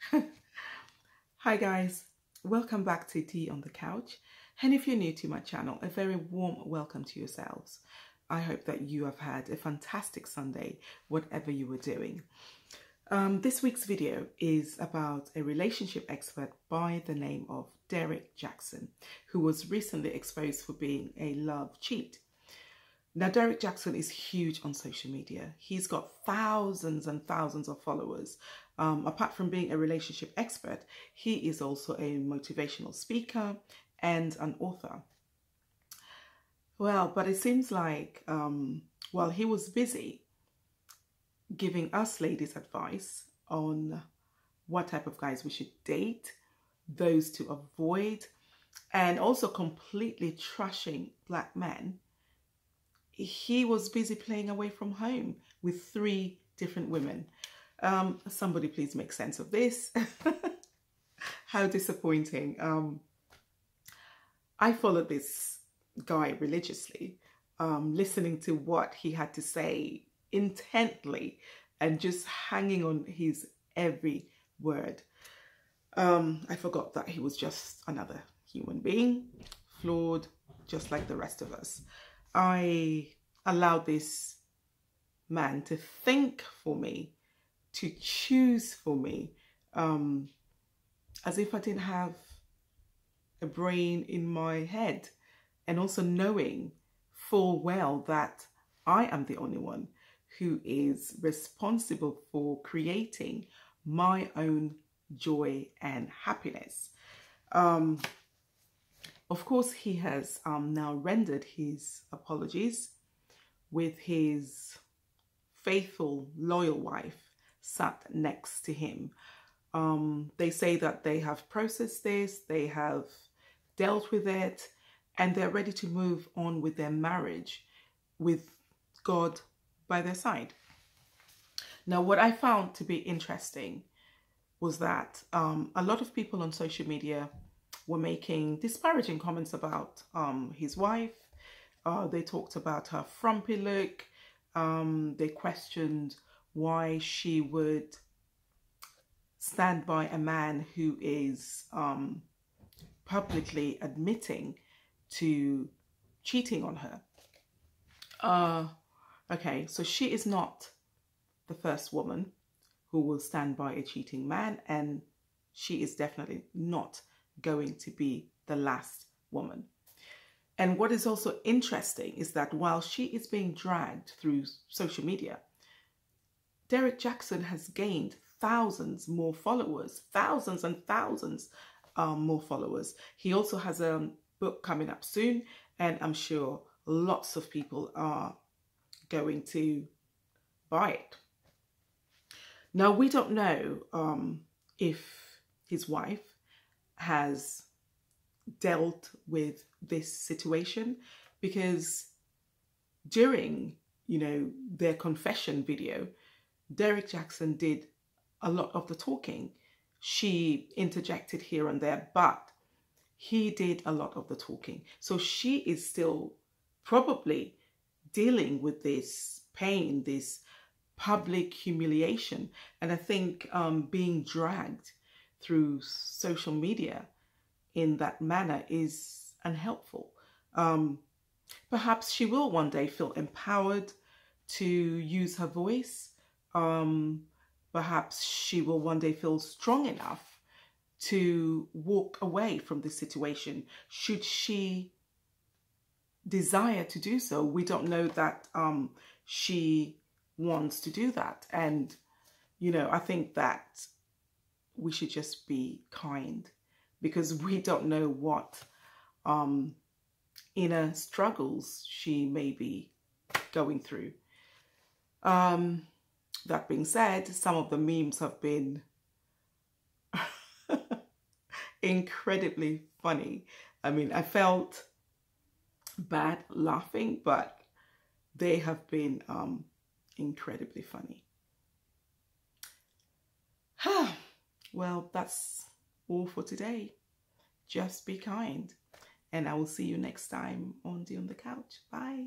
Hi guys, welcome back to Dee on the Couch. And if you're new to my channel, a very warm welcome to yourselves. I hope that you have had a fantastic Sunday, whatever you were doing. Um, this week's video is about a relationship expert by the name of Derrick Jaxn, who was recently exposed for being a love cheat. Now, Derrick Jaxn is huge on social media. He's got thousands and thousands of followers. Um, apart from being a relationship expert, he is also a motivational speaker and an author. Well, but it seems like um, while he was busy giving us ladies advice on what type of guys we should date, those to avoid, and also completely trashing black men, he was busy playing away from home with three different women. Um, somebody please make sense of this. How disappointing. Um, I followed this guy religiously, um, listening to what he had to say intently and just hanging on his every word. Um, I forgot that he was just another human being, flawed, just like the rest of us. I allowed this man to think for me, to choose for me, um, as if I didn't have a brain in my head, and also knowing full well that I am the only one who is responsible for creating my own joy and happiness. Um, of course, he has um, now rendered his apologies with his faithful, loyal wife sat next to him. Um, they say that they have processed this, they have dealt with it, and they're ready to move on with their marriage with God by their side. Now, what I found to be interesting was that um, a lot of people on social media were making disparaging comments about um, his wife. Uh, they talked about her frumpy look. Um, they questioned why she would stand by a man who is um, publicly admitting to cheating on her. Uh, okay, so she is not the first woman who will stand by a cheating man, and she is definitely not going to be the last woman. And what is also interesting is that while she is being dragged through social media, Derrick Jaxn has gained thousands more followers, thousands and thousands um, more followers. He also has a book coming up soon, and I'm sure lots of people are going to buy it. Now, we don't know um, if his wife has dealt with this situation because during, you know, their confession video, Derrick Jaxn did a lot of the talking. She interjected here and there, but he did a lot of the talking. So she is still probably dealing with this pain, this public humiliation. And I think um, being dragged through social media in that manner is unhelpful. Um, perhaps she will one day feel empowered to use her voice. Um, perhaps she will one day feel strong enough to walk away from this situation should she desire to do so. We don't know that um, she wants to do that. And, you know, I think that we should just be kind because we don't know what um, inner struggles she may be going through. Um, that being said, some of the memes have been incredibly funny. I mean, I felt bad laughing, but they have been um, incredibly funny. well, that's all for today. Just be kind. And I will see you next time on the On the Couch. Bye.